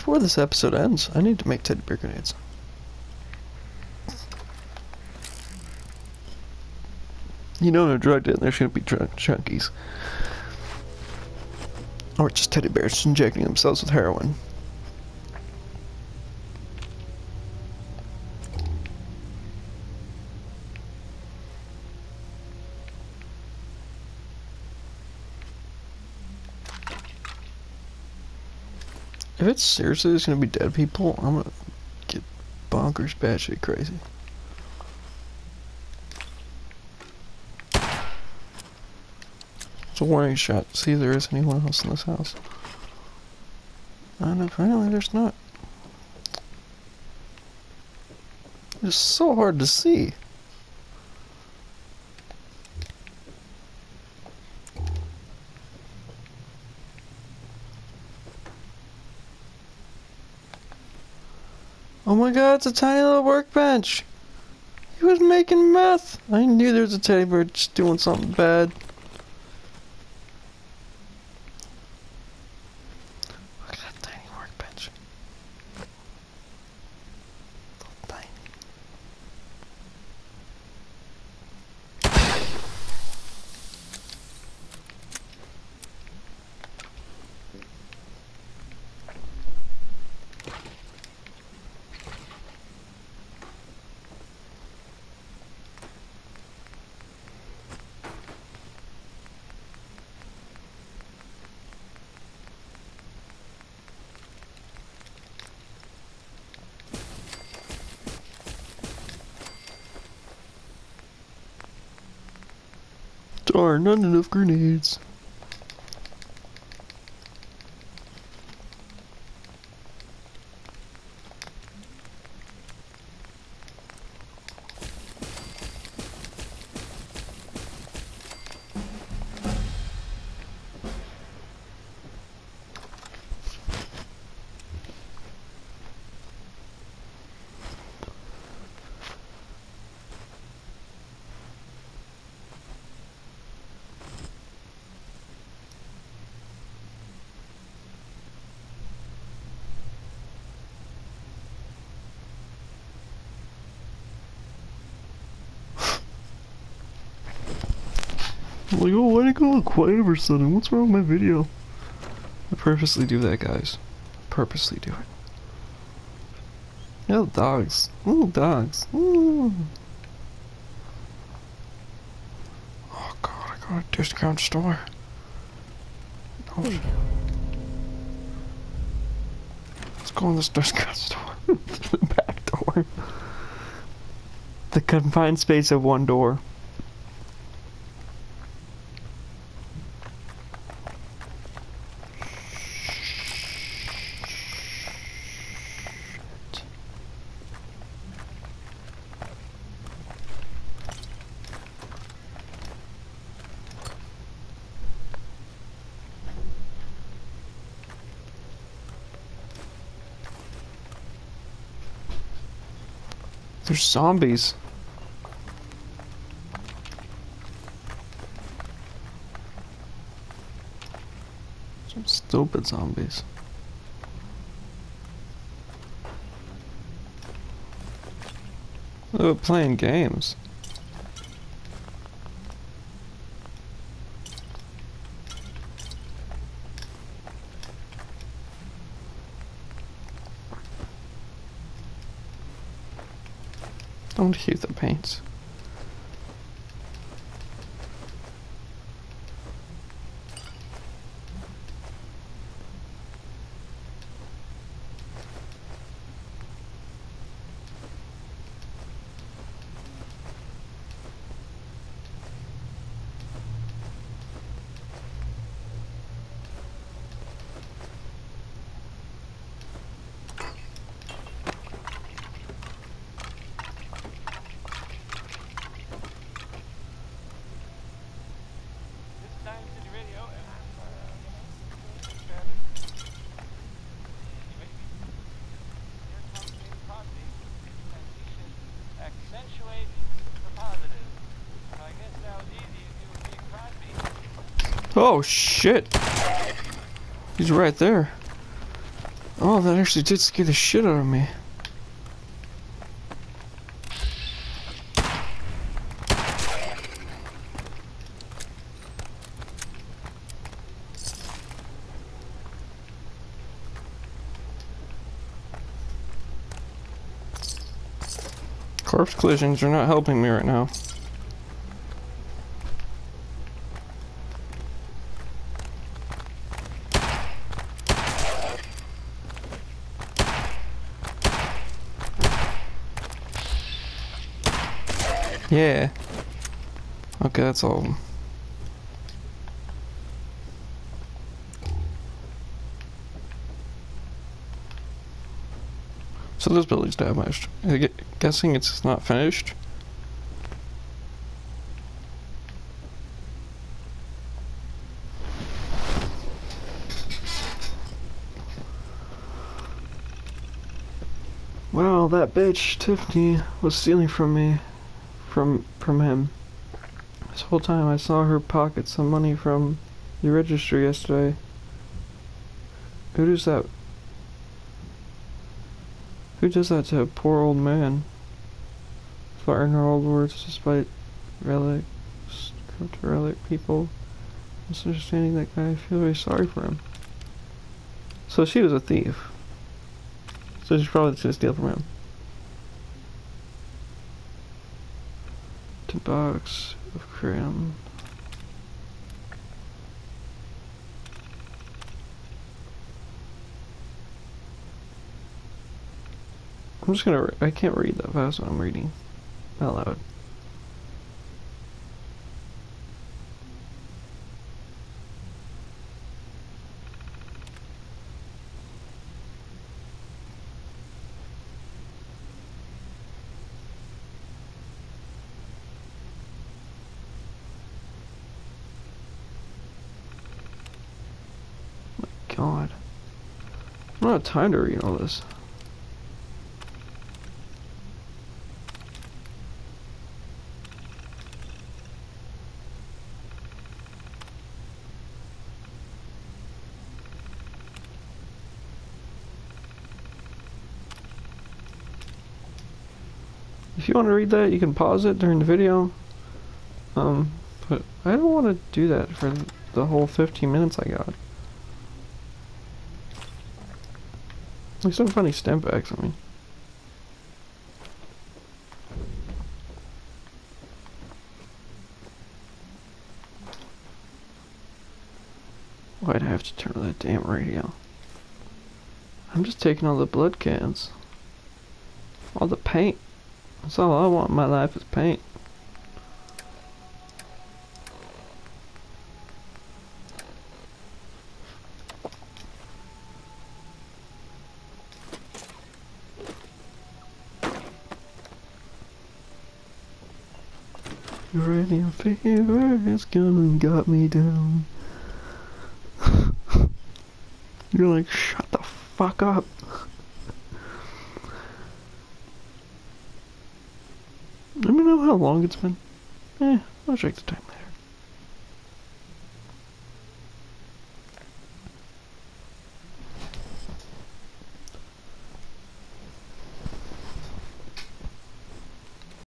before this episode ends, I need to make teddy bear grenades. You know, they're drugged in. There's gonna be drug junkies, or just teddy bears injecting themselves with heroin. If it's seriously just gonna be dead people, I'm gonna get bonkers batshit crazy. It's a warning shot. See if there is anyone else in this house. And apparently there's not. It's so hard to see. Oh my god, it's a tiny little workbench! He was making meth! I knew there was a teddy bear just doing something bad. Look at that tiny workbench. So tiny. Darn, not enough grenades. I'm like, oh, why did it go all quiet over sudden? What's wrong with my video? I purposely do that, guys. Purposely do it. Little dogs. Little dogs. Ooh. Oh god, I got a discount store. Oh, shit. Let's go in this discount store. the back door. The confined space of one door. There's zombies. Some stupid zombies. They were playing games. Don't hue the paints. This is Diamond City Radio, and I'm, uh, Travis. Anyway, here comes James Crosby, and he should accentuate the positive. So I guess that was easy if you were being Crosby. Oh shit! He's right there. Oh, that actually did scare the shit out of me. Corpse collisions are not helping me right now. Yeah. Okay, that's all. So this building's damaged. I gue- guessing it's not finished. Wow, that bitch Tiffany was stealing from me, from from him. This whole time I saw her pocket some money from the register yesterday. Who does that? Who does that to a poor old man? Firing her old words despite relics, to relic people. Misunderstanding that guy, I feel very sorry for him. So she was a thief. So she's probably just steal from him. Box of crayon. I'm just gonna. I can't read that fast when I'm reading out loud. God. I don't have time to read all this. If you want to read that, you can pause it during the video. Um, but I don't want to do that for the whole 15 minutes I got. Like some funny stimpaks, I mean. Why'd I have to turn on that damn radio? I'm just taking all the blood cans. All the paint. That's all I want in my life is paint. Uranium fever has come and got me down. You're like, shut the fuck up. Let me know how long it's been. Eh, I'll check the time later.